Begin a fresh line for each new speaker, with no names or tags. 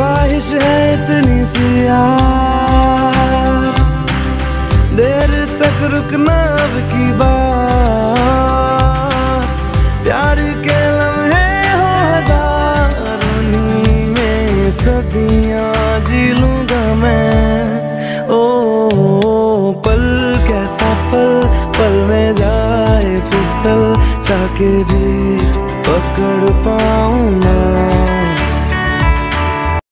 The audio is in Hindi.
ख्वाहिश है इतनी सी यार। देर तक रुकना अब की बात प्यार के लम्हे हो हज़ार में सदियाँ जी लूँगा मैं। ओ, ओ पल कैसा पल पल में जाए फिसल चाके भी पकड़ पाऊँगा